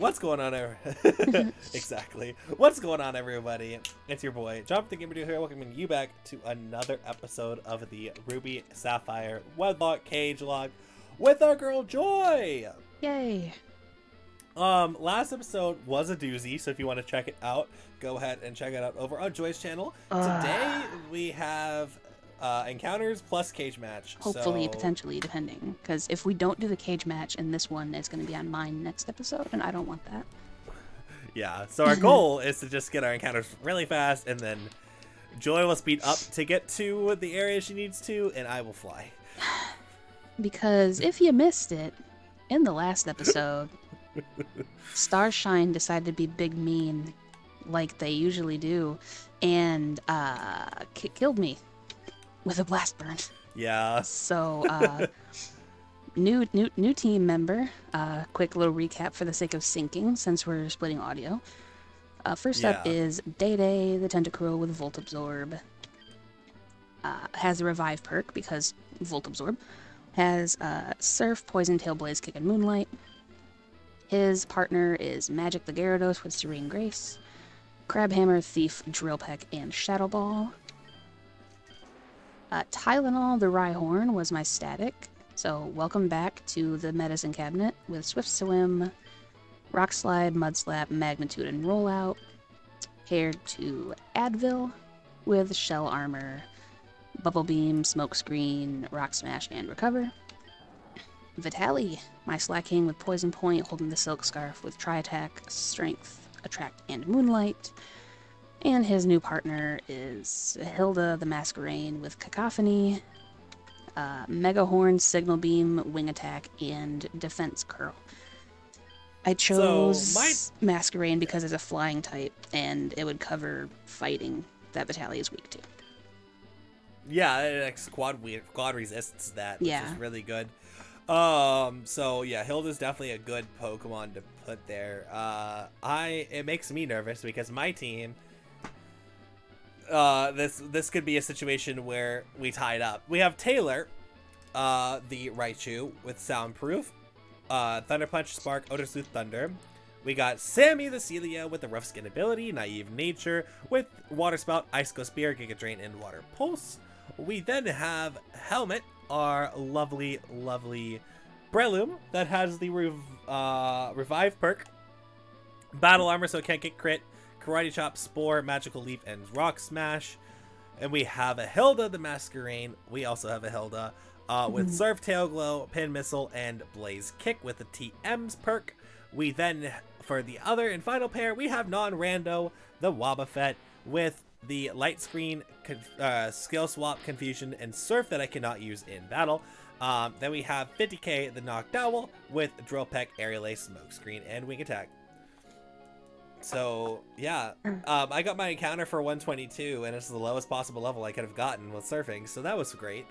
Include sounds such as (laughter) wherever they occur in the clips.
What's going on, (laughs) (laughs) exactly. What's going on, everybody? It's your boy, Gamer Duo here, welcoming you back to another episode of the Ruby Sapphire Wedlocke Cagelocke with our girl Joy. Yay! Um, last episode was a doozy, so if you want to check it out, go ahead and check it out over on Joy's channel. Ugh. Today we have uh, encounters plus cage match. Hopefully, so... potentially, depending. Because if we don't do the cage match in this one, it's going to be on mine next episode, and I don't want that. (laughs) Yeah, so our goal (laughs) is to just get our encounters really fast, and then Joy will speed up to get to the area she needs to, and I will fly. (sighs) Because if you missed it, in the last episode, (laughs) Starshine decided to be big mean, like they usually do, and uh, k- killed me with a blast burn. Yeah. So, uh, (laughs) new new new team member. Uh, quick little recap for the sake of syncing, since we're splitting audio. Uh, first up is Day Day, the Tentacruel with Volt Absorb. Uh, has a revive perk because Volt Absorb. Has uh, Surf, Poison Tail, Blaze Kick, and Moonlight. His partner is Magic the Gyarados with Serene Grace. Crabhammer, Thief, Drill Peck, and Shadow Ball. Uh, Tylenol the Rhyhorn was my static. So welcome back to the medicine cabinet with Swift Swim, Rock Slide, Mud Slap, Magnitude, and Rollout. Paired to Advil with Shell Armor, Bubble Beam, Smoke Screen, Rock Smash, and Recover. Vitali, my Slaking with Poison Point, holding the Silk Scarf with Tri Attack, Strength, Attract, and Moonlight. And his new partner is Hilda the Masquerain with Cacophony, uh, Mega Horn, Signal Beam, Wing Attack, and Defense Curl. I chose my- Masquerain because it's a flying type, and it would cover fighting that Vitali is weak to. Yeah, like, squad we- squad resists that, which Yeah. is really good. Um, so yeah, Hilda's definitely a good Pokemon to put there. Uh, I it makes me nervous because my team. Uh, this this could be a situation where we tie it up. We have Taylor, uh, the Raichu with Soundproof, uh, Thunder Punch, Spark, Otisooth Thunder. We got Sammy the Sealeo with the Rough Skin ability, Naive Nature with Water Spout, Ice Ghost Spear, Giga Drain, and Water Pulse. We then have Helmet, our lovely, lovely Breloom that has the rev- uh, Revive perk. Battle Armor so it can't get crit. Karate Chop, Spore, Magical Leaf, and Rock Smash. And we have a Hilda the Masquerain. We also have a Hilda uh, with Surf, Tail Glow, Pin Missile, and Blaze Kick with the TM's perk. We then, for the other and final pair, we have non-rando, the Wobbuffet with the Light Screen, uh, Skill Swap, Confusion, and Surf that I cannot use in battle. Um, then we have 50k, the Noctowl with Drill Peck, Aerial Ace, Smoke Screen, and Wing Attack. So yeah, um, I got my encounter for 122, and it's the lowest possible level I could have gotten with surfing, so that was great.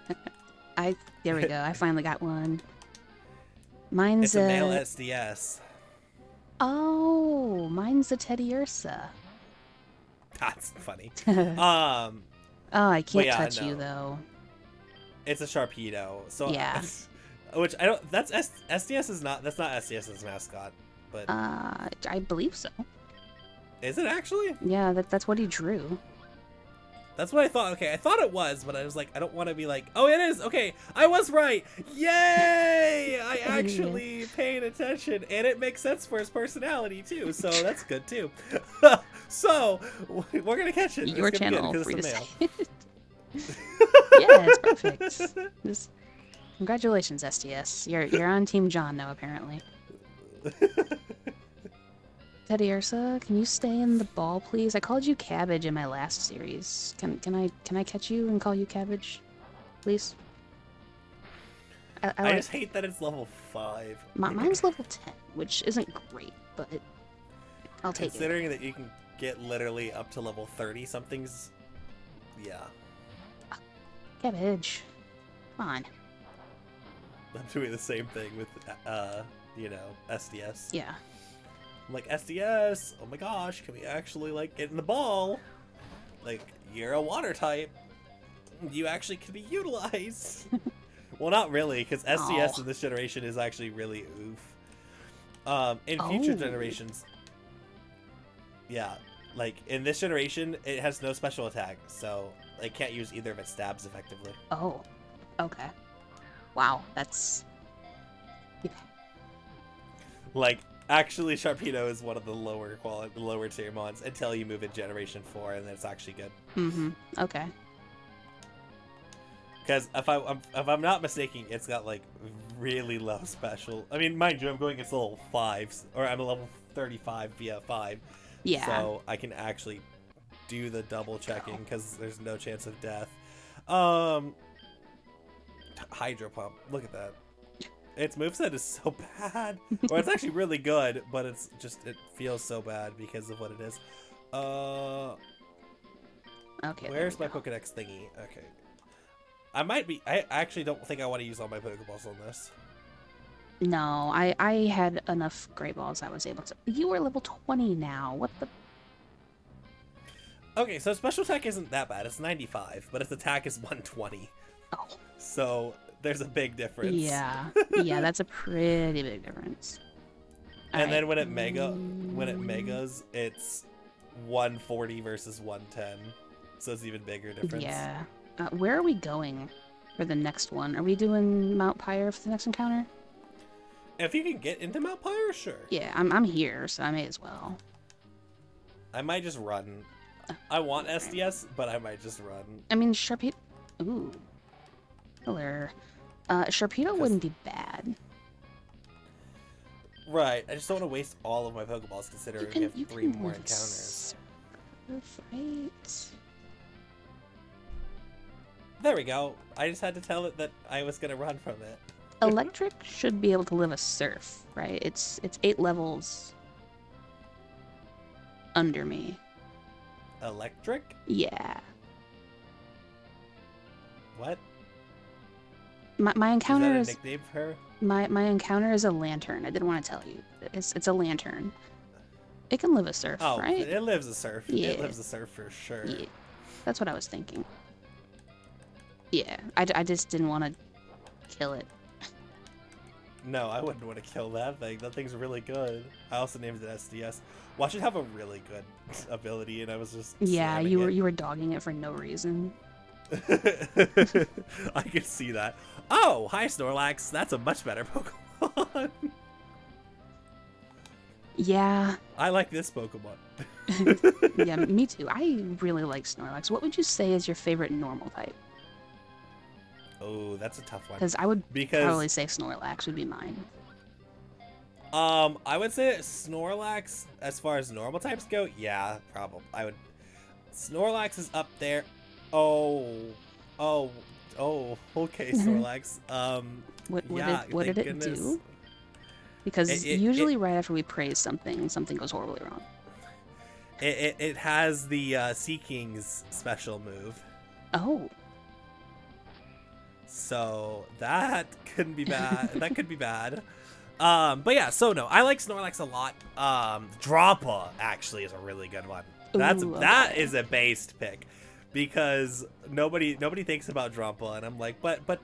(laughs) I there we go. I (laughs) finally got one. Mine's It's a male SDS. oh, mine's a Teddiursa. That's funny. (laughs) um. oh, I can't yeah, touch you though. it's a Sharpedo. So Yeah. which I don't. That's S- SDS is not. That's not SDS's mascot, but Uh, I believe so. is it actually? Yeah, that, that's what he drew. That's what I thought. Okay, I thought it was, but I was like, I don't want to be like, oh, it is. Okay, I was right. Yay! I (laughs) actually paid attention, and it makes sense for his personality too. So (laughs) that's good too. (laughs) so we're gonna catch it. Your it's channel, good, free to say. yeah, it's perfect. Just- congratulations, SDS. You're you're on Team John now, apparently. (laughs) Teddiursa, can you stay in the ball, please? I called you Cabbage in my last series. Can can I can I catch you and call you Cabbage, please? I, I I like, just hate that it's level five. mi- mine's level ten, which isn't great, but I'll take it. Considering that you can get literally up to level thirty something's, yeah. Cabbage, come on. I'm doing the same thing with, uh, you know, SDS. Yeah. I'm like, SDS, oh my gosh, can we actually, like, get in the ball? Like, you're a water type. You actually can be utilized. (laughs) well, not really, because SDS in this generation is actually really oof. Um, in future Oh. generations, yeah, like in this generation, it has no special attack, so it can't use either of its stabs effectively. Oh, okay. Wow, that's Like, actually, Sharpedo is one of the lower quality, lower tier mons until you move in Generation Four, and then it's actually good. mm-hmm. Okay. Because if I I'm, if I'm not mistaken, it's got like really low special. I mean, mind you, I'm going against level fives, or I'm a level 35 via five, Yeah. so I can actually do the double checking because there's no chance of death. Um, Hydro Pump. Look at that. Its moveset is so (laughs) bad. or it's actually really good, but it's just it feels so bad because of what it is. Uh, okay. where's my go. Pokedex thingy? Okay. I might be. I actually don't think I want to use all my Pokeballs on this. No, I I had enough Great Balls I was able to. You are level 20 now. What the? Okay, so special attack isn't that bad. It's 95, but its attack is 120. Oh, So there's a big difference. yeah, yeah. That's a pretty big difference. And Alright. then when it mega, when it megas, it's 140 versus 110. So it's even bigger difference. Yeah. Uh, where are we going for the next one? Are we doing Mount Pyre for the next encounter? If you can get into Mount Pyre, sure. Yeah, I'm I'm here, so I may as well. I might just run. I want SDS, but I might just run. I mean, Sharpedo. Ooh. Uh, Sharpedo wouldn't be bad. Right. I just don't want to waste all of my Pokeballs considering can, we have three more encounters. Right? There we go. I just had to tell it that I was gonna run from it. (laughs) Electric should be able to live a surf, right? It's it's eight levels under me. Electric? Yeah. What? My my Is that encounter a is nickname for her? my my encounter is a Lanturn. I didn't want to tell you. It's it's a Lanturn. It can live a surf, Oh, right? it lives a surf. Yeah. It lives a surf for sure. Yeah, that's what I was thinking. Yeah, I, I just didn't want to kill it. No, I wouldn't want to kill that thing. That thing's really good. I also named it SDS. Watch it have a really good (laughs) ability, and I was just Yeah, you were it. you were dogging it for no reason. (laughs) I can see that. Oh, hi Snorlax. That's a much better (laughs) Pokemon. Yeah, I like this Pokemon. (laughs) yeah, me too. I really like Snorlax. What would you say is your favorite normal type? Oh, that's a tough one. Because I would Because probably say Snorlax would be mine. um, I would say Snorlax, as far as normal types go, yeah, probably. I would. Snorlax is up there. Oh, oh, oh. Okay. Snorlax. (laughs) Um, What, what yeah. did what did it goodness. do? Because It- it- usually right after we praise something, something goes horribly wrong. It, it, it has the uh, Sea King's special move. Oh, So that couldn't be bad. (laughs) that could be bad. Um, but yeah, so no, I like Snorlax a lot. Um, Drampa actually is a really good one. That's Ooh, okay. is a based pick because nobody nobody thinks about Drampa, and I'm like, but but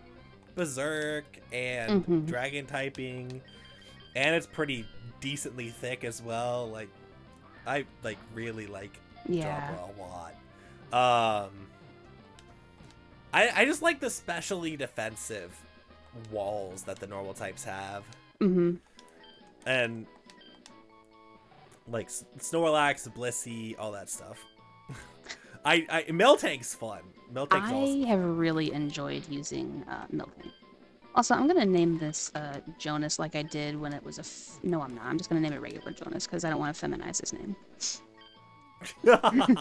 Berserk and Mhm. Dragon typing, and it's pretty decently thick as well. Like, I like really like yeah. Drampa a lot. Um, I I just like the specially defensive walls that the normal types have, Mm-hmm. and like Snorlax, Blissey, all that stuff. (laughs) I I Miltank's fun. Miltank's I awesome. have really enjoyed using uh, tank. Also, I'm gonna name this uh, Jonas like I did when it was a. F- no, I'm not. I'm just gonna name it regular Jonas because I don't want to feminize his name. (laughs)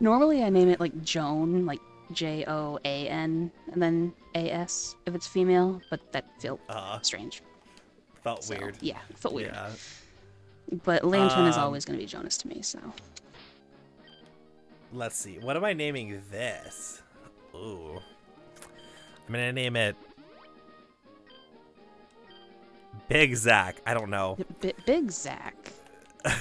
Normally, I name it like Joan, like J O A N, and then A S if it's female, but that felt uh, strange. felt So, weird. Yeah, felt weird. Yeah. But Lanturn is Um, always gonna be Jonas to me. So Let's see. What am I naming this? Ooh. I'm gonna name it Big Zach. I don't know. B- Big Zach. (laughs)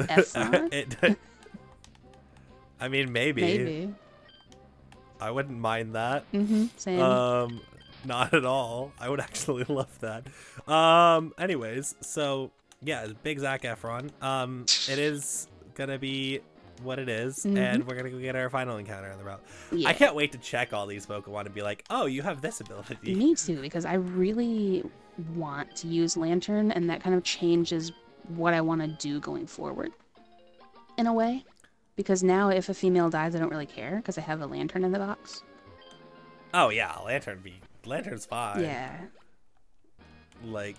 It, I mean, maybe. Maybe. I wouldn't mind that. Mm-hmm. Same. Um, not at all. I would actually (laughs) love that. Um. Anyways, so yeah, big Zac Efron. Um. It is gonna be what it is, Mhm. and we're gonna go get our final encounter on the route. Yeah. I can't wait to check all these Pokemon and be like, oh, you have this ability. Me too, because I really want to use Lanturn, and that kind of changes what I want to do going forward. In a way. Because now, if a female dies, I don't really care, because I have a Lanturn in the box. Oh yeah, Lanturn be Lanturn's fine. yeah. Like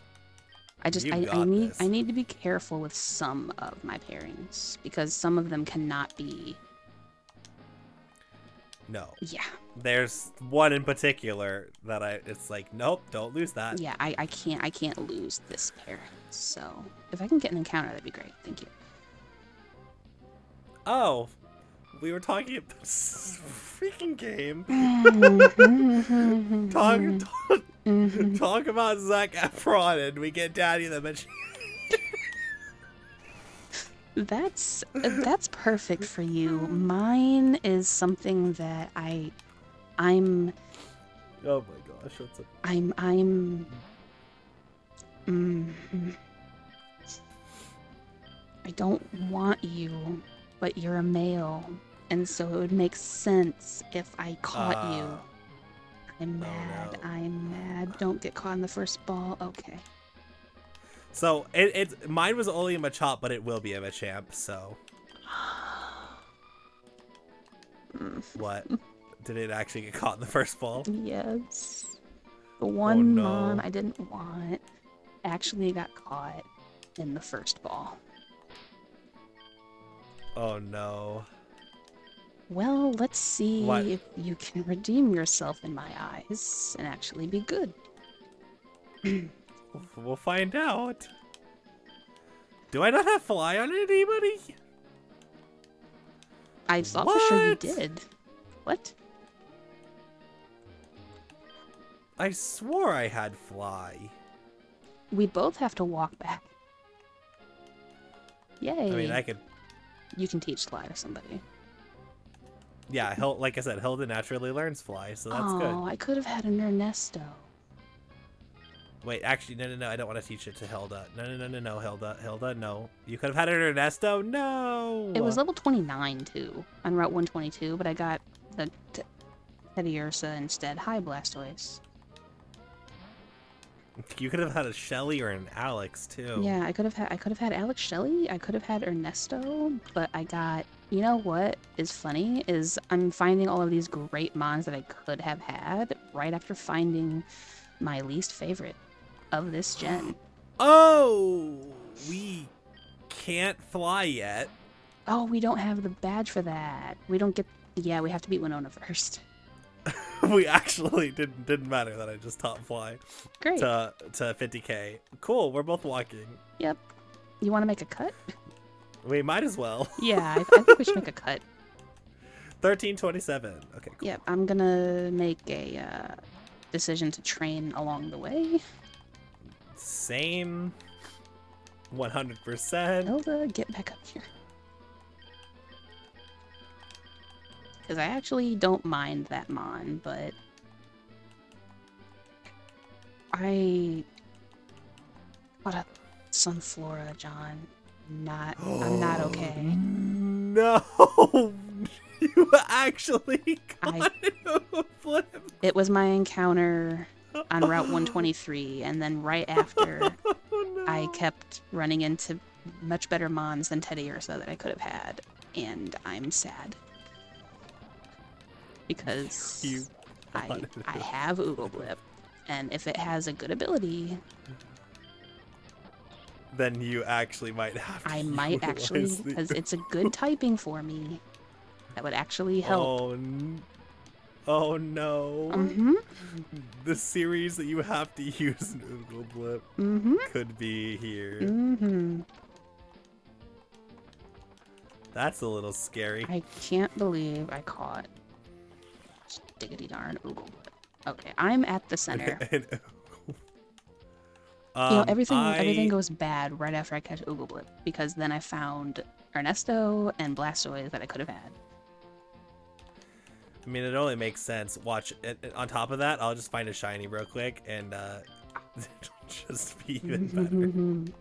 I just I, I need this. I need to be careful with some of my pairings because some of them cannot be no. yeah There's one in particular that I it's like, nope, don't lose that. yeah I, I can't I can't lose this pair so if I can get an encounter that'd be great thank you Oh. We were talking about this (laughs) freaking game. Mm-hmm. (laughs) Talk, talk, Mhm. (laughs) talk about Zac Efron and we get Daddy the Machine. (laughs) That's that's perfect for you. Mine is something that I I'm Oh my gosh, that's a I'm I'm mm, I don't want you, but you're a male, and so it would make sense if I caught you. I'm oh mad. no. I'm mad. Don't get caught in the first ball. Okay. So it, it's mine was only a Machop, but it will be a Machamp. So (sighs) what? Did it actually get caught in the first ball? Yes. The oh, one no. mon I didn't want actually got caught in the first ball. Oh no. Well, let's see What? if you can redeem yourself in my eyes and actually be good. We'll find out. Do I not have fly on anybody? I thought for sure you did. What? I swore I had fly. We both have to walk back. Yay. I mean, I could. You can teach fly to somebody. Yeah, Hil- like I said, Hilda naturally learns fly, so that's oh, good. Oh, I could have had an Ernesto. Wait, actually, no, no, no. I don't want to teach it to Hilda. No, no, no, no, no, Hilda, Hilda, no. You could have had an Ernesto. No. It was level 29 too, on Route 122, but I got the t- Teddiursa instead. Hi, Blastoise. You could have had a Shelly or an Alex too. Yeah, I could have had I could have had Alex Shelley. I could have had Ernesto, but I got. You know what is funny is I'm finding all of these great mons that I could have had right after finding my least favorite of this gen. Oh, we can't fly yet. Oh, we don't have the badge for that. We don't get. Yeah, we have to beat Winona first. (laughs) we actually didn't didn't matter that I just top fly Great. to to 50k. Cool. We're both walking. Yep. You want to make a cut? We might as well. (laughs) Yeah, I, I think we should make a cut. 1327. Okay. Cool. Yep, I'm gonna make a uh, decision to train along the way. Same. 100%. Hilda, get back up here. Because I actually don't mind that Mon, but I What a Sunflora, John. Not, I'm not oh, okay. No. (laughs) You actually I- got (laughs) a flip. It was my encounter on Route 123, and then right (laughs) oh, after, Oh, no. I kept running into much better Mons than Teddiursa that I could have had, and I'm sad. Because (laughs) You I, I have Oogle and if it has a good ability, Then you actually might have to I (laughs) might actually, because (laughs) it's a good typing for me, that would actually help. Oh, n- oh no. Mm-hmm. The series that you have to use in Oogle Blip Mm-hmm. could be here. Mm-hmm. That's a little scary. I can't believe I caught diggity darn Oogle. Okay, I'm at the center. (laughs) And- you know, Um, everything everything goes bad right after I catch Oogle because then I found Ernesto and Blastoise that I could have had. I mean, it only makes sense. Watch. It, it- on top of that, I'll just find a shiny real quick and uh, (laughs) just be even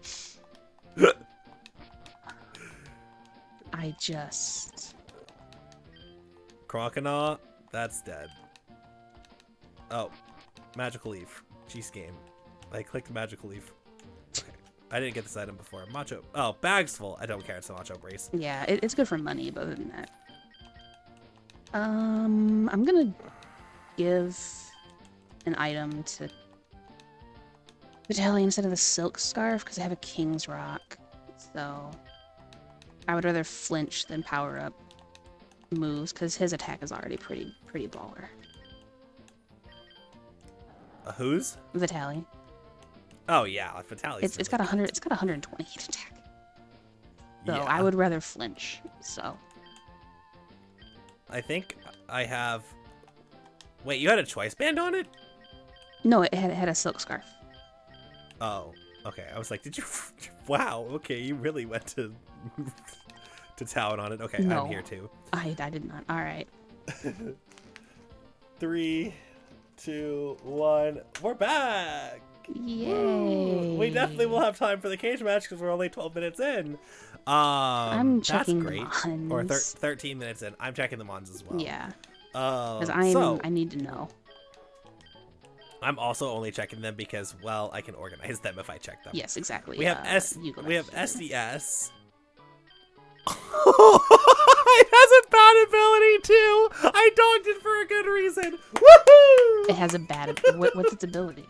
better. (laughs) I just. Croconaw, that's dead. Oh, magical leaf. Jeez game. I clicked magical leaf. I didn't get this item before. Macho. Oh, bags full. I don't care. It's a macho brace. Yeah, it, it's good for money, but other than that. Um, I'm gonna give an item to Vitaly instead of the silk scarf because I have a king's rock. So I would rather flinch than power up moves because his attack is already pretty pretty baller. A whose? Vitaly. Oh yeah, Vitaly's. It's it's got a hundred it's got a hundred and twenty hit attack. So Yeah. I would rather flinch. So I think I have. Wait, you had a choice band on it? no, it had it had a silk scarf. Oh, okay. I was like, did you? (laughs) Wow. Okay, you really went to (laughs) to town on it. Okay, No. I'm here too. I I did not. All right. (laughs) Three, two, one. We're back. Yay! We definitely will have time for the cage match because we're only 12 minutes in. Um, I'm that's checking great. the mons. Or thir- 13 minutes in. I'm checking the mons as well. Yeah, Um, because I'm so I need to know. I'm also only checking them because well, I can organize them if I check them. Yes, exactly. We have uh, S. We have. SDS. (laughs) it has a bad ability too. I dogged it for a good reason. It has a bad. what, what's its ability?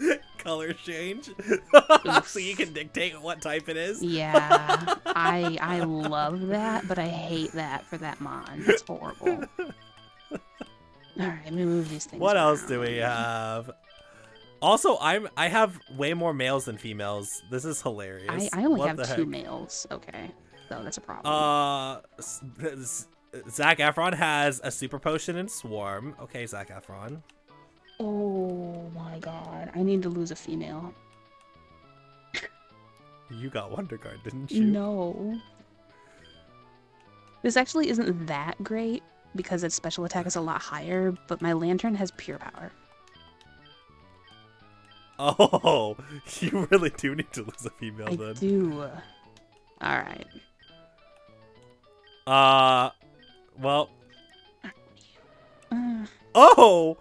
(laughs) Color change, (laughs) so you can dictate what type it is. Yeah, I I love that, but I hate that for that mon. It's horrible. All right, let me move these things. What else do we have? Also, I'm I have way more males than females. This is hilarious. I I only What have two heck? males. Okay, so that's a problem. Uh, Zac Efron has a super potion in Swarm. Okay, Zac Efron. oh my god, I need to lose a female. You got Wonder Guard, didn't you? No. This actually isn't that great because its special attack is a lot higher, but my Lanturn has pure power. (laughs) Oh, you really do need to lose a female I then. do. All right. Uh, well, Uh, oh,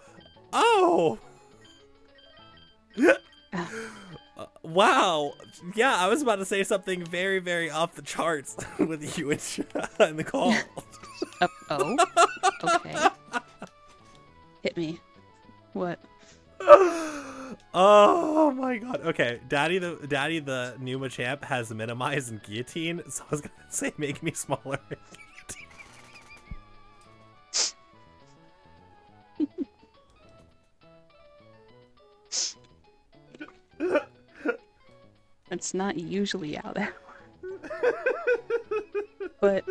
oh. Ah. (laughs) Uh, wow. Yeah, I was about to say something very, very off the charts (laughs) with you in, (laughs) in the call. up, oh. Okay. Hit me. What? Oh my god. Okay, Daddy the Daddy the Numa Champ has minimize and guillotine, so I was gonna (laughs) say make me smaller. It's not usually how that works. (laughs) (laughs) but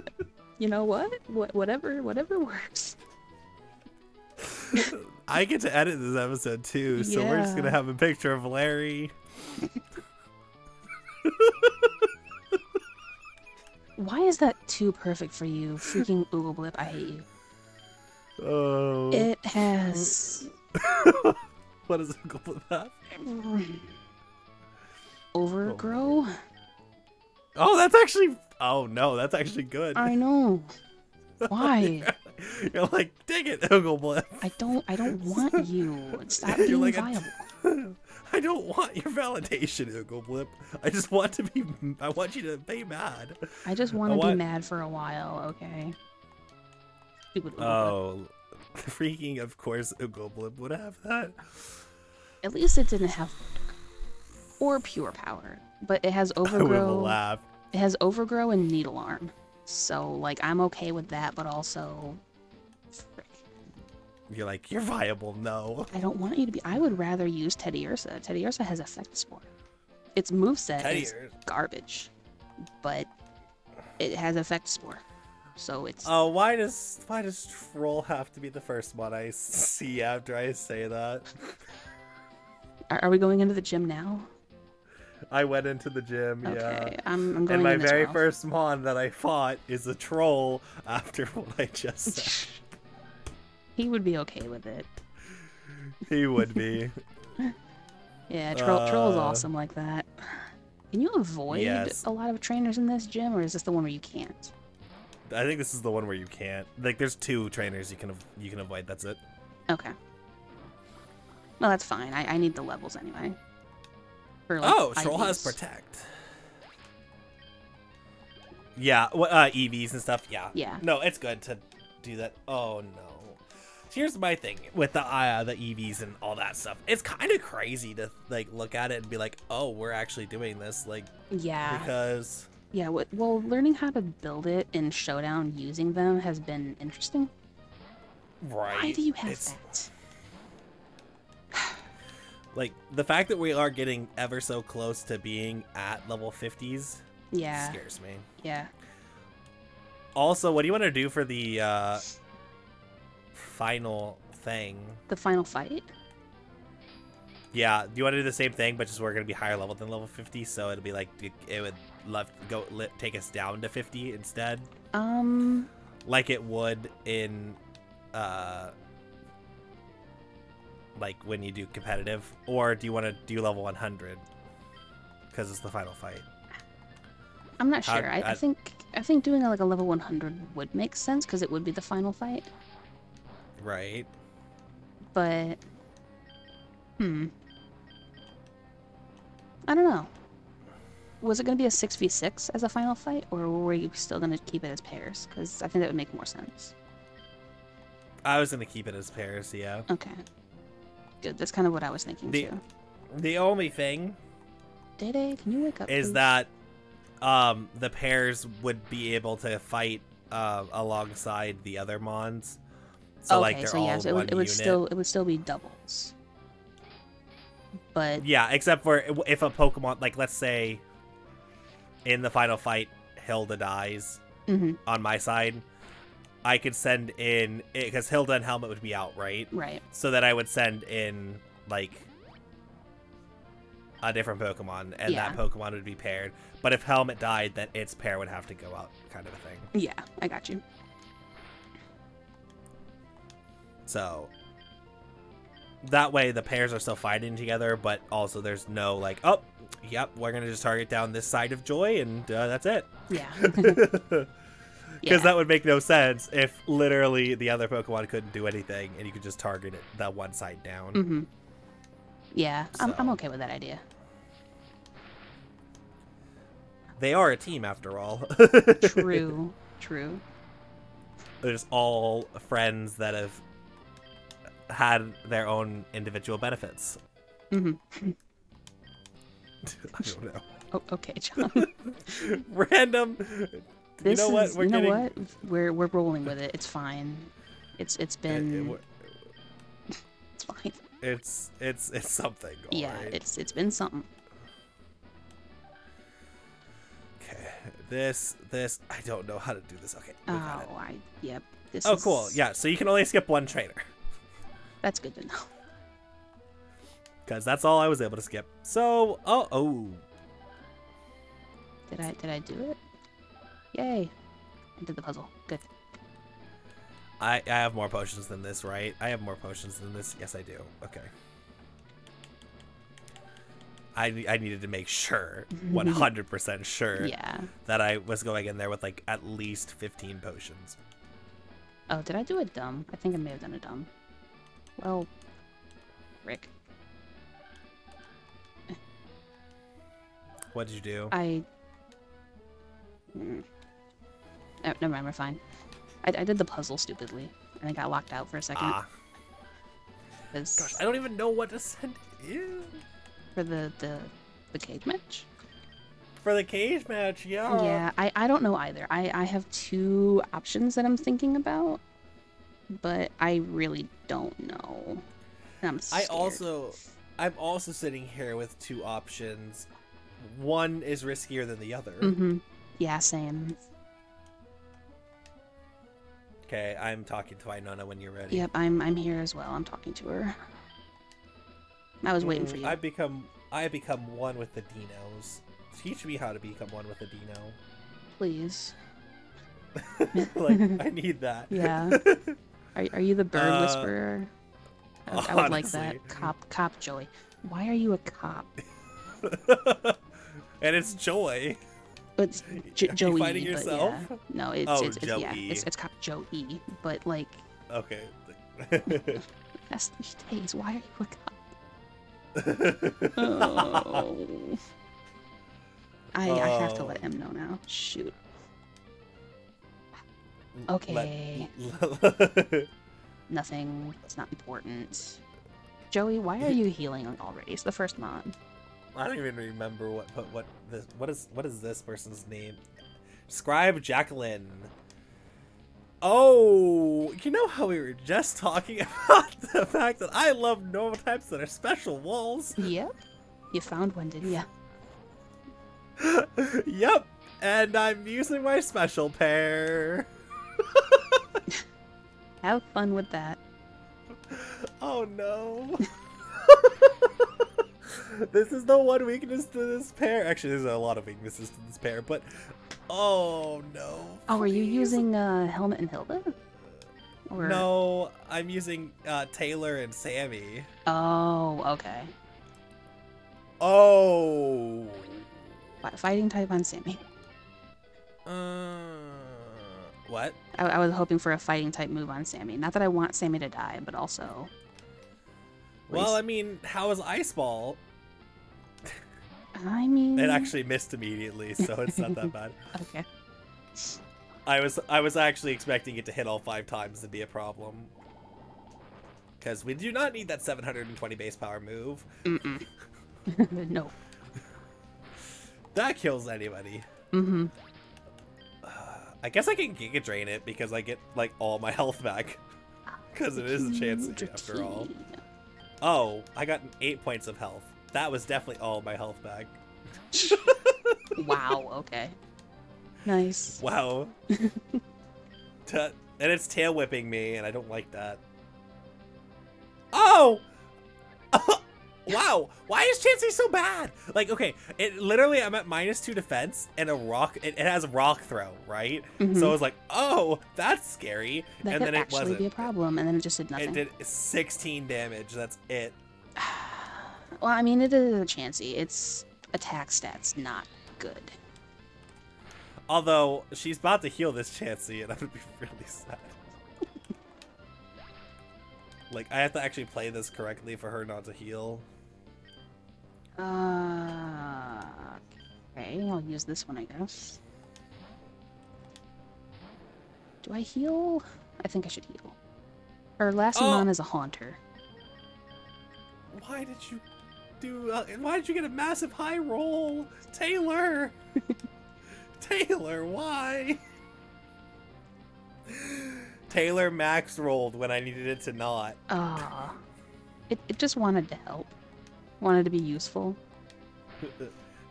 you know what? What whatever whatever works. I get to edit this episode too, so we're just gonna have a picture of Larry. Why is that too perfect for you? Freaking Oogleblip, I hate you. Oh, It (laughs) has what is it called that? overgrow. Oh, oh, that's actually. Oh no, that's actually good. I know. Why? (laughs) (laughs) You're like, dig it, Oogleblip. I don't. I don't want (laughs) you. Stop You're being like (laughs) viable. I don't want your validation, Oogleblip. I just want to be. I want you to be mad. I just want to be mad for a while. Okay. Stupid Oh, freaking! Of course, Oogleblip would have that. At least it didn't have or pure power, but it has I would have overgrow. It has overgrow and needle arm. So like I'm okay with that, but also, frick, You're like, you're viable. No. I don't want you to be. I would rather use Teddiursa. Teddy Ursa has effect spore. Its moveset Teddy is garbage, but it has effect spore. So it's Oh, why does why does troll have to be the first one I see after I say that? (laughs) Are, are we going into the gym now? I went into the gym, Okay, yeah. I'm, I'm going And my very well. first mon that I fought is a troll after (laughs) what I just said. (laughs) he would be okay with it. He would be. (laughs) Yeah, troll troll's Uh, awesome like that. Can you avoid Yes. a lot of trainers in this gym, or is this the one where you can't? I think this is the one where you can't. Like, there's two trainers you can you can avoid. That's it. Okay. Well, that's fine. I, I need the levels anyway. For, like, oh, troll has protect. Yeah, uh, EVs and stuff. Yeah. Yeah. No, it's good to do that. Oh no. Here's my thing with the uh, the EVs and all that stuff. It's kind of crazy to like look at it and be like, oh, we're actually doing this, like Yeah. because Yeah. Well, learning how to build it in Showdown using them has been interesting. right. Why do you have it's, that? (sighs) Like the fact that we are getting ever so close to being at level 50s Yeah. scares me. Yeah. Also, what do you want to do for the uh, final thing? The final fight. Yeah, do you want to do the same thing, but just we're gonna be higher level than level 50, so it'll be like it, would love go take us down to 50 instead, Um. like it would in, uh, like when you do competitive, or do you want to do level 100? Because it's the final fight. I'm not How- sure. I, I I- think I think doing like a level 100 would make sense because it would be the final fight. Right. But hmm, I don't know. Was it going to be a six v six as a final fight, or were you still going to keep it as pairs? Because I think that would make more sense. I was gonna keep it as pairs. Yeah. Okay, good. That's kind of what I was thinking The- too. The only thing Day, can you wake up? is please? that um the pairs would be able to fight uh, alongside the other mons. So okay, like they're so all yeah, so it would, it would still it would still be doubles. But Yeah, except for if a Pokemon like let's say in the final fight Hilda dies mhm, on my side, I could send in because Hilda and Helmet would be out, right? right, So that I would send in like a different Pokemon, and Yeah. that Pokemon would be paired. But if Helmet died, then its pair would have to go out, kind of a thing. yeah, I got you. So that way the pairs are still fighting together, but also there's no like, oh, yep, we're gonna just target down this side of Joy, and uh, that's it. Yeah, (laughs) (laughs) Because yeah. that would make no sense if literally the other Pokemon couldn't do anything, and you could just target it that one side down. Mm-hmm. Yeah, I'm, I'm okay with that idea. They are a team after all. (laughs) True, true. They're just all friends that have had their own individual benefits. hmm (laughs) I don't know. Oh, okay, John. (laughs) Random. This you know what? is, We're you know getting. what? We're we're rolling with it. It's fine. It's it's it- been it- (laughs) it's fine. it's it's it's something. yeah, alright. it's it's been something. Okay. This this I don't know how to do this. Okay. Oh. I yep. This Oh, is, cool. Yeah. So you can only skip one trainer that's good to know. because that's all I was able to skip. So oh oh Did I did I do it? Yay! I did the puzzle. Good. I I have more potions than this, right? I have more potions than this. Yes, I do. Okay. I, I needed to make sure, (laughs) 100% sure, Yeah. that I was going in there with like at least 15 potions. Oh, did I do a dumb? I think I may have done a dumb. Well, Rick, What did you do? I. Mm. Oh, never mind, we're fine. I, I did the puzzle stupidly, and I got locked out for a second. Ah, 'cause gosh, I don't even know what to send you. for the the the cage match. for the cage match. Yeah. yeah, I I don't know either. I I have two options that I'm thinking about, but I really don't know. I'm I also, I'm also sitting here with two options. One is riskier than the other. Mm-hmm. Yeah, same. Okay, I'm talking to Winona when you're ready. Yep, I'm I'm here as well. I'm talking to her. I was waiting for Mm, you. I become I become one with the dinos. Teach me how to become one with the Dino. Please. (laughs) like I need that. Yeah. (laughs) Are, are you the bird Uh, whisperer? I, I would like that. Cop, cop Joey. Why are you a cop? (laughs) and it's Joy. But (laughs) J- Are you Joey. fighting yourself? Yeah. No, it's Oh, it's, it's yeah, Joey. it's, it's cop Joey. But like, Okay. that's these days. Why are you a cop? (laughs) Oh. I, I have to Oh. let him know now. Shoot. Okay. Let- (laughs) Nothing. It's not important. Joey, why are you healing already? It's the first mod. I don't even remember what what what this what is what is this person's name? Scribe Jacqueline. Oh, you know how we were just talking (laughs) about the fact that I love normal types that are special walls? Yep. You found one, didn't you? (laughs) yep, and I'm using my special pair. (laughs) Have fun with that. Oh no. (laughs) this is the one weakness to this pair. Actually, there's a lot of weaknesses to this pair, but oh no. Oh, are you using uh, Helmet and Hilda? Or... No, I'm using uh, Taylor and Sammy. Oh, okay. Oh. Fighting type on Sammy. Uh, what? I, I was hoping for a fighting type move on Sammy. Not that I want Sammy to die, but also. Well, I mean, how is Ice Ball? I mean. It actually missed immediately, so it's not that bad. (laughs) Okay. I was I was actually expecting it to hit all five times to be a problem. Because we do not need that 720 base power move. Mm-mm. (laughs) (laughs) no. That kills anybody. Mm-hmm. I guess I can Giga Drain it because I get like all my (laughs) health back. Because it is a chance after all. Oh, I got eight points of health. That was definitely all my health back. (laughs) wow. Okay. Nice. Wow. (laughs) And it's tail whipping me, and I don't like that. Oh! oh wow! Why is Chansey so bad? Like, okay, it literally I'm at minus two defense and a rock. It, it has a rock throw, right? Mhm. So I was like, oh, that's scary. That and could then it actually wasn't. be a problem, and then it just did nothing. It did 16 damage. That's it. (sighs) Well, I mean, it is a Chansey. Its attack stats not good. Although she's about to heal this Chansey, and (laughs) I'm gonna be really sad. (laughs) like I have to actually play this correctly for her not to heal. Uh, okay, I'll use this one, I guess. Do I heal? I think I should heal. Her last Oh. mon is a haunter. Why did you do? Uh, why did you get a massive high roll, Taylor? (laughs) Taylor, why? (laughs) Taylor max rolled when I needed it to not. Ah, it it just wanted to help, wanted to be useful.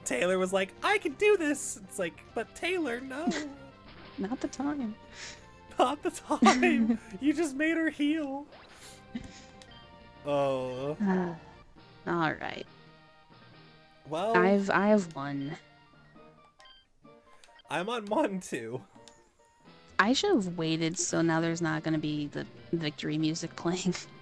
Taylor was like, I can do this. It's like, but Taylor, no, (laughs) Not the time. not the time. (laughs) you just made her heal. Oh, (sighs) All right, well, I've I have one. I'm on one too. I should have waited so now there's not going to be the victory music playing. (laughs)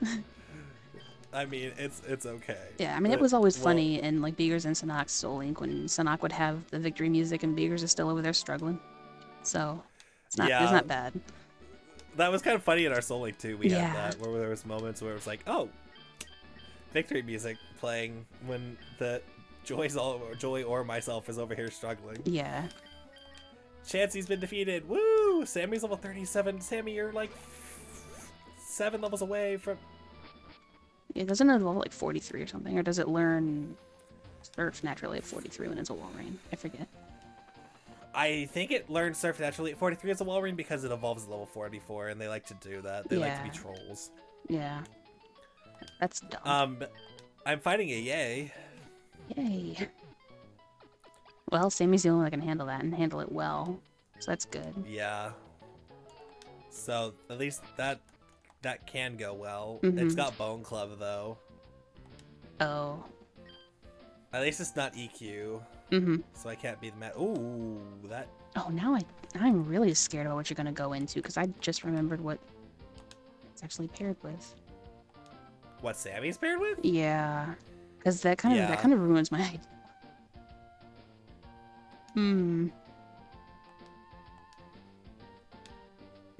(laughs) I mean, it's it's okay. Yeah, I mean, it was always well, funny in like Beegers and Sanok's Soul Link when Sanok would have the victory music and Beegers is still over there struggling. So it's not Yeah. it's not bad. That was kind of funny in our Soul Link too. We Yeah. had that where there was moments where it was like, oh, victory music playing when the Joy's all Joy or myself is over here struggling. Yeah. Chansey's been defeated. Woo! Sammy's level 37. Sammy, you're like seven levels away from. It doesn't it level like 43 or something, or does it learn Surf naturally at 43 when it's a wall Walrein? I forget. I think it learns Surf naturally at 43 as a wall Walrein because it evolves at level 44, and they like to do that. They like to be trolls. Yeah. That's dumb. Um, I'm fighting a Yay. Yay. Well, Sammy's the only one that can handle that and handle it well. So that's good. Yeah. So at least that that can go well. It's Mhm. got Bone Club though. Oh. At least it's not EQ, Mm-hmm. so I can't be the ma- Ooh, that Oh, now I I'm really scared about what you're gonna go into because I just remembered what it's actually paired with. What Sammy's paired with? Yeah, because that kind of Yeah. that kind of ruins my idea. (laughs) Hmm.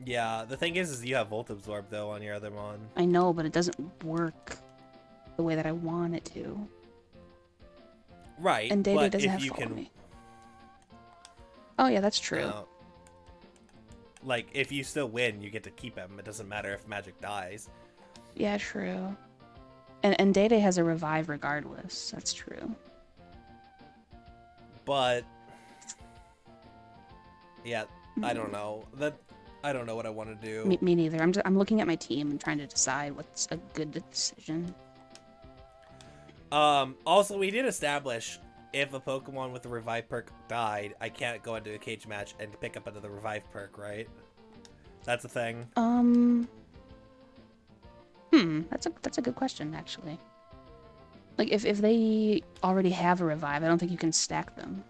Yeah, the thing is, is you have Volt Absorb though on your other mon. I know, but it doesn't work the way that I want it to. Right. And but doesn't if have you follow can, me. Oh yeah, that's true. uh, like if you still win, you get to keep him. It doesn't matter if Magic dies. Yeah, true. And and Day has a revive regardless. That's true. But yeah, I don't know that. I don't know what I want to do. Me, me neither. I'm just, I'm looking at my team and trying to decide what's a good decision. Um. Also, we did establish if a Pokemon with a revive perk died, I can't go into a cage match and pick up another revive perk, right? That's a thing. Um. Hmm. That's a that's a good question actually. Like if if they already have a revive, I don't think you can stack them.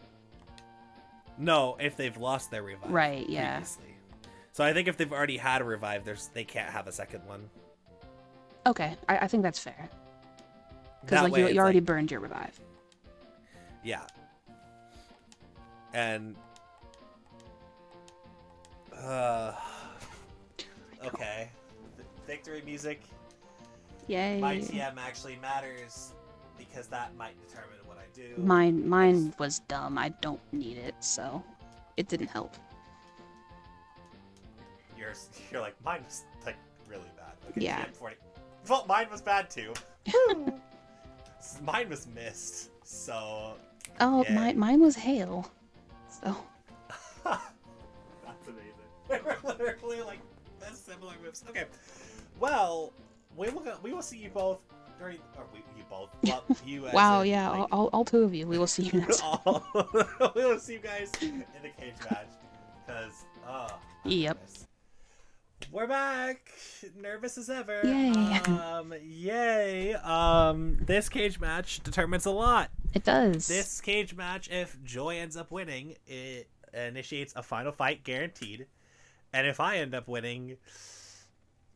No, if they've lost their revive. Right, yeah. Previously. So I think if they've already had a revive, there's they can't have a second one. Okay, I, I think that's fair. Because like way you, you already like- burned your revive. Yeah. And uh okay. Victory music. Yay. My TM actually matters because that might determine what I do. Mine mine was dumb. I don't need it, so it didn't help. Yours, you're like mine was like really bad. Okay, Yeah. 40. Well, mine was bad too. (laughs) mine was missed. So Oh, Yeah. mine mine was hail. So (laughs) That's amazing. (laughs) We're literally like similar moves. Okay. Well, we will go, we will see you both during or we you both. Well, you wow, in, yeah, all, like, all, all two of you. We will see you next. all- we will see you guys in the cage match because oh. Yep. goodness. We're back, nervous as ever. Yay. (laughs) Um, yay. Um, this cage match determines a lot. It does. This cage match, if Joy ends up winning, it initiates a final fight guaranteed. And if I end up winning,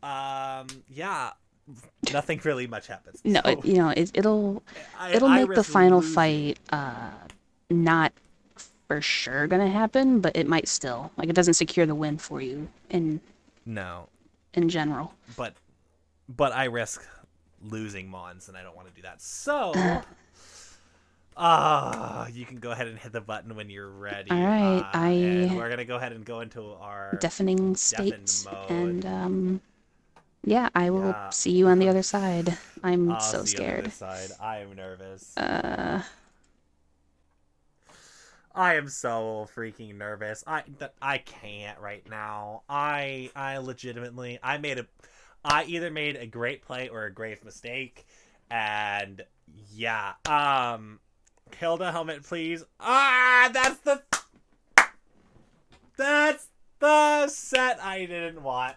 um, yeah, nothing really much happens. no, So, it, you know, it, it'll I- it'll I make the final losing. fight uh not for sure gonna happen, but it might still. Like it doesn't secure the win for you in No, in general. but but I risk losing Mons, and I don't want to do that. So. Ah, (laughs) you can go ahead and hit the button when you're ready. All right, uh, I- we're gonna go ahead and go into our Deafening state, and um, yeah, I will Yeah. see you on the other (laughs) side. I'm I'll so see you on the other scared. Side. I am nervous. Uh, I am so freaking nervous. I I can't right now. I I legitimately I made a I either made a great play or a grave mistake, and yeah. Um, Hilda helmet, please. Ah, that's the that's the set I didn't want.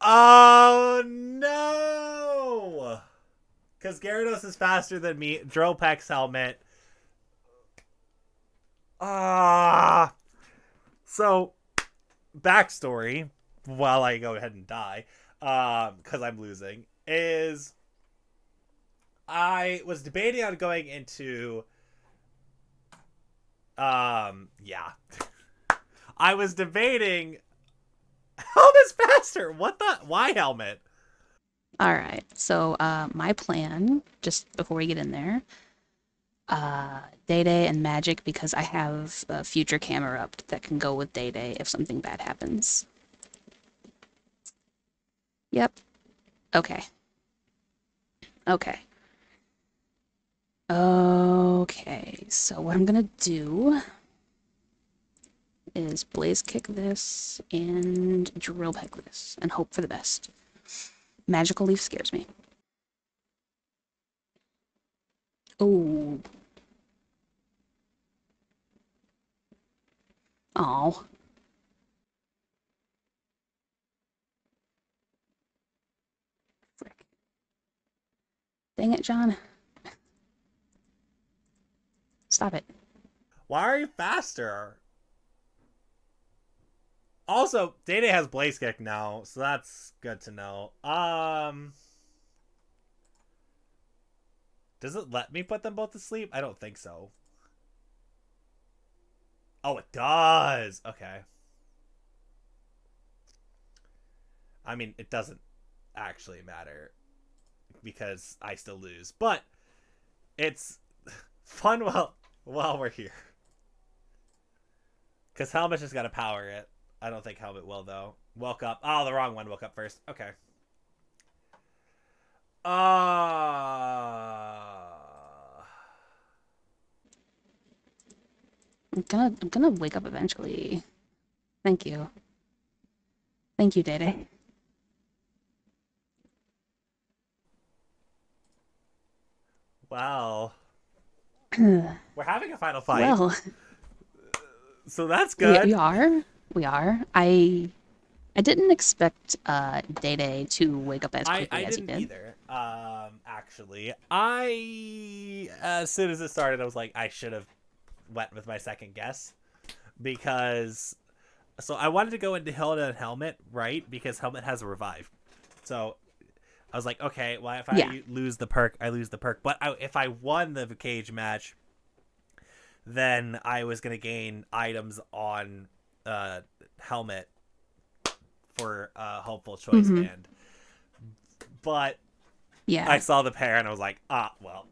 Oh no! Because Gyarados is faster than me. Dropex helmet. Ah. so, backstory, while I go ahead and die, um, because I'm losing, is I was debating on going into, um, yeah, (laughs) I was debating. Helmet's faster. What the? Why helmet? all right. So uh, my plan, just before we get in there, uh, Day Day and Magic because I have a future camera up that can go with Day Day if something bad happens. Yep. Okay. Okay. Okay. So what I'm gonna do is blaze kick this and drill peck this and hope for the best. Magical leaf scares me. Oh. Oh. Frick. Dang it, John. Stop it. Why are you faster? Also, Day has Blaze Kick now, so that's good to know. Um, does it let me put them both to sleep? I don't think so. Oh, it does. Okay. I mean, it doesn't actually matter because I still lose, but it's (laughs) fun while while we're here. Because Helmet just got to power it. I don't think Helmet will though. Woke up. Oh, the wrong one woke up first. Okay. Uh I'm gonna I'm gonna wake up eventually. Thank you. Thank you, Day. Wow. (clears throat) We're having a final fight. Well, so that's we, good. we are. We are. I I didn't expect uh Day Day to wake up as quickly I as he didn't did. either. Um, actually, I as soon as it started, I was like, I should have went with my second guess because so I wanted to go into Hilda and Helmet, right? Because Helmet has a revive. So I was like, okay, well, if I Yeah. lose the perk, I lose the perk. But I, if I won the cage match, then I was gonna gain items on uh, Helmet for uh, hopeful choice Mhm. band. But Yeah. I saw the pair and I was like, ah, well,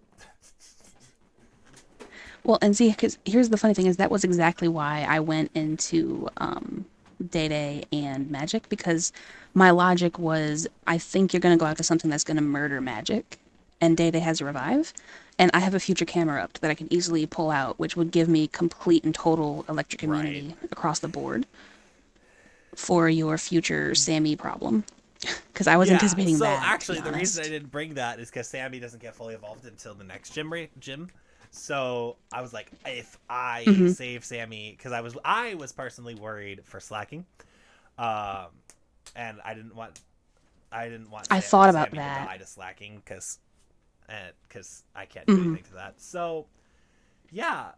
Well, and see, because here's the funny thing is that was exactly why I went into um, Day Day and Magic because my logic was I think you're gonna go after something that's gonna murder Magic, and Day Day has a revive, and I have a future camera up that I can easily pull out, which would give me complete and total electric Right. immunity across the board for your future Sammy problem. (laughs) Because I was yeah. anticipating so that. to be actually, the reason I didn't bring that is because Sammy doesn't get fully evolved until the next gym. Ra- gym. So I was like, if I Mhm. save Sammy, because I was I was personally worried for Slaking, um, and I didn't want I didn't want. I Sam- thought about Sammy that. To die to Slaking because, and because I can't do Mhm. anything to that. So, yeah.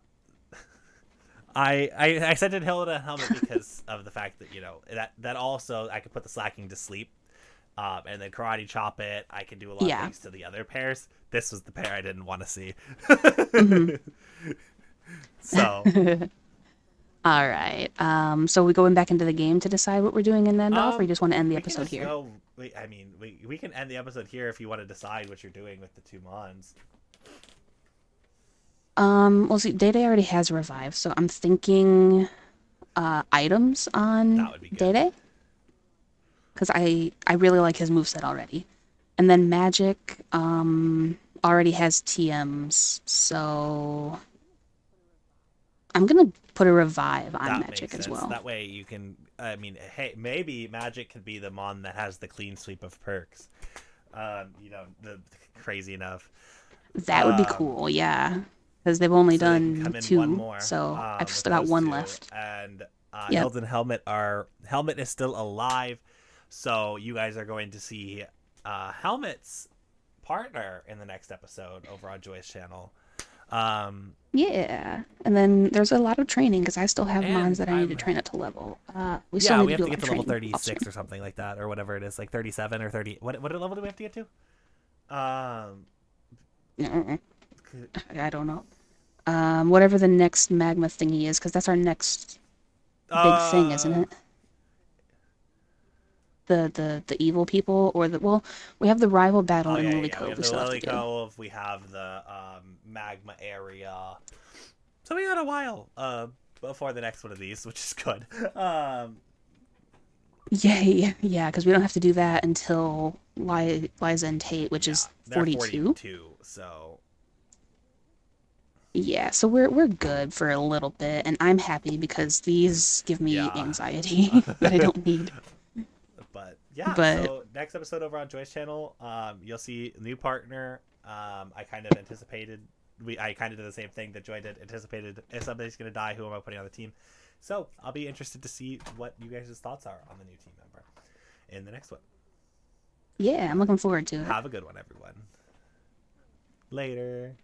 (laughs) I, I I sent in Hilda helmet because of the fact that you know that that also I could put the Slaking to sleep, um, and then karate chop it. I can do a lot Yeah. of things to the other pairs. This was the pair I didn't want to see. Mhm. (laughs) so (laughs) All right. Um, so we going back into the game to decide what we're doing and end off, or Um, you just want to end the episode here? Go, we, I mean, we we can end the episode here if you want to decide what you're doing with the two mons. Um, well, see, Day Day already has revive, so I'm thinking uh, items on That would be good. Day Day. Because I, I really like his moveset already. And then Magic um, already has TMs, so I'm going to put a revive on that Magic as well. That way you can. I mean, hey, maybe Magic could be the mon that has the clean sweep of perks. Um, you know, the crazy enough. That would be um, cool, yeah. Because they've only so they can come done two, one more, so um, I've with still got one two. left. And uh, Yep. And Helmet are Helmet is still alive, so you guys are going to see uh, Helmet's partner in the next episode over on Joy's channel. Um, Yeah, and then there's a lot of training because I still have mons that I need to I'm- train up to level. Uh, we still need we to have to get to level 36 or something like that, or whatever it is, like 37 or 30. What what level do we have to get to? Um, I don't know. Um, whatever the next magma thingy is, because that's our next big thing, isn't uh, it? The the the evil people or the well, we have the rival battle Oh in yeah, yeah, Lily yeah. Cove. We We, have the Lily. Cove. We have the um, magma area. So we got a while uh, before the next one of these, (laughs) which is good. Um, Yay! Yeah, because we don't have to do that until Li- Liza and Tate, which is 42. 42, so Yeah, so we're we're good for a little bit, and I'm happy because these give me Yeah. anxiety (laughs) that I don't need. (laughs) yeah. But- So next episode over on Joy's channel, um, you'll see a new partner. Um, I kind of anticipated. We I kind of did the same thing that Joy did. Anticipated if somebody's gonna die, who am I putting on the team? So I'll be interested to see what you guys' thoughts are on the new team member in the next one. Yeah, I'm looking forward to it. Have a good one, everyone. Later.